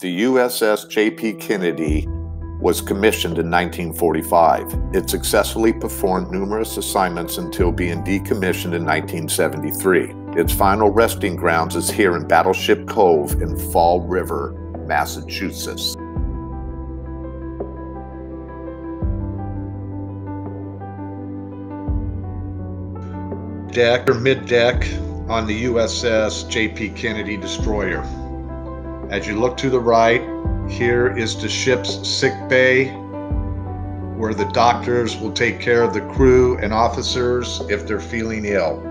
the USS J.P. Kennedy was commissioned in 1945. It successfully performed numerous assignments until being decommissioned in 1973. Its final resting grounds is here in Battleship Cove in Fall River, Massachusetts. Deck or mid deck on the USS J.P. Kennedy destroyer. As you look to the right, here is the ship's sick bay where the doctors will take care of the crew and officers if they're feeling ill.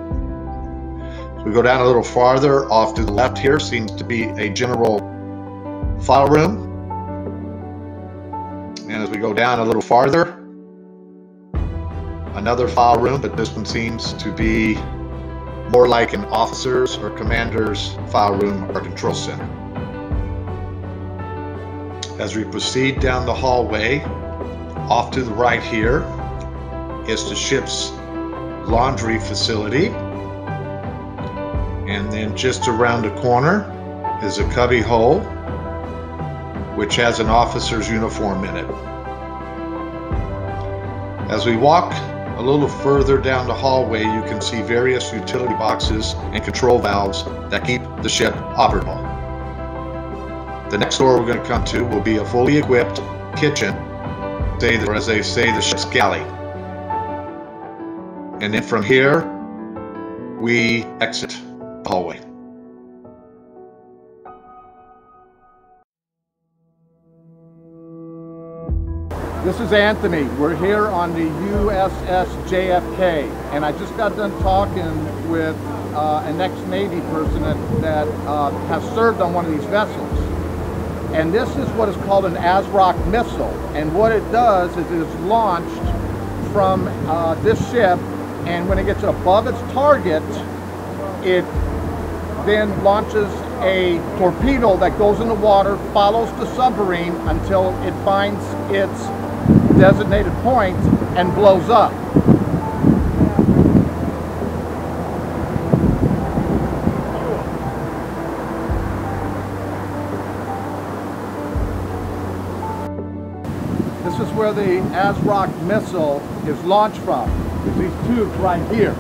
So we go down a little farther off to the left here seems to be a general file room. And as we go down a little farther, another file room, but this one seems to be more like an officer's or commander's file room or control center. As we proceed down the hallway, off to the right here is the ship's laundry facility. And then just around the corner is a cubby hole, which has an officer's uniform in it. As we walk a little further down the hallway, you can see various utility boxes and control valves that keep the ship operable. The next door we're going to come to will be a fully equipped kitchen, say, or as they say, the ship's galley. And then from here, we exit the hallway. This is Anthony. We're here on the USS JFK, and I just got done talking with uh, an ex-Navy person that, that uh, has served on one of these vessels. And this is what is called an ASROC missile. And what it does is it is launched from uh, this ship, and when it gets above its target, it then launches a torpedo that goes in the water, follows the submarine until it finds its designated point and blows up. This is where the ASROC missile is launched from. There's these tubes right here.